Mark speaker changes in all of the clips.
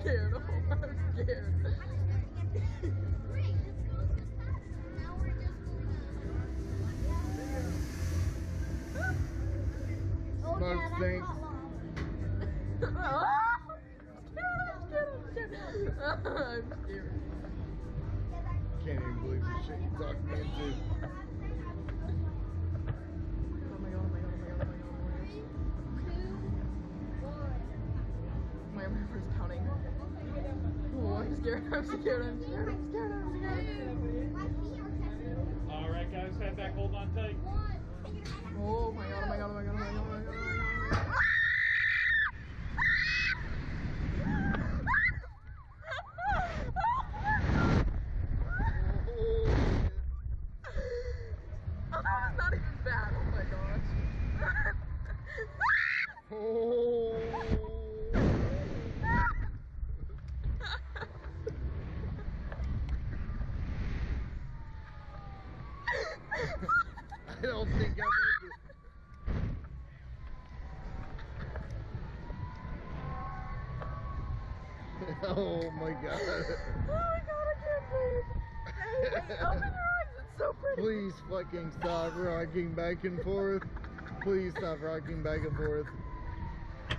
Speaker 1: scared. Oh, I'm scared.
Speaker 2: Smoke stinks.
Speaker 1: I'm scared. I'm scared. I'm scared. I'm scared.
Speaker 2: Can't even believe the shit you talked me into.
Speaker 1: Scared, I'm scared, I'm scared, I'm scared, I'm scared.
Speaker 3: All right, guys, head back. Hold on tight.
Speaker 1: Oh my god, oh my god, oh my god, oh my god, oh my god, oh my god. Oh, that was not even bad. Oh my gosh.
Speaker 2: Oh. I don't think I've ever. Oh my god.
Speaker 1: Oh my god, I can't breathe. Hey, open your eyes. It's so pretty.
Speaker 2: Please fucking stop rocking back and forth. Please stop rocking back and forth.
Speaker 1: That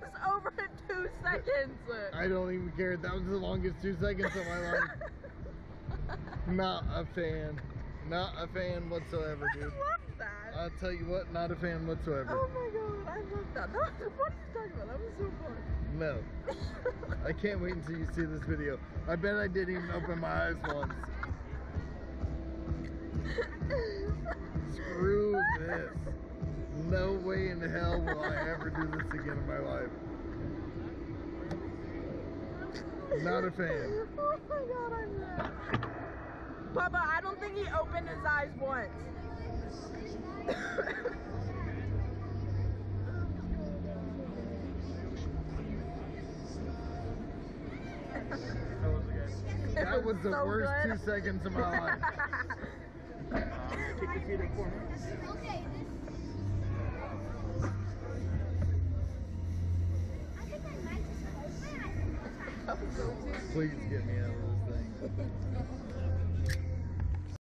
Speaker 1: was over in two seconds.
Speaker 2: I don't even care. That was the longest two seconds of my life. Not a fan. Not a fan whatsoever,
Speaker 1: I
Speaker 2: dude.
Speaker 1: love that.
Speaker 2: I'll tell you what, not a fan whatsoever.
Speaker 1: oh my god, I love that. that what are you talking about? That was so fun.
Speaker 2: No. I can't wait until you see this video. I bet I didn't even open my eyes once. Screw this. No way in hell will I ever do this again in my life. Not a fan.
Speaker 1: Oh my god, I'm not. Papa, I don't think he opened his eyes once.
Speaker 2: That was the
Speaker 1: so
Speaker 2: worst
Speaker 1: good.
Speaker 2: two seconds of my life.
Speaker 3: Kick your feet up for me.
Speaker 4: Okay, this. I think I might just close my eyes.
Speaker 1: That was so
Speaker 2: Please get me out of this thing.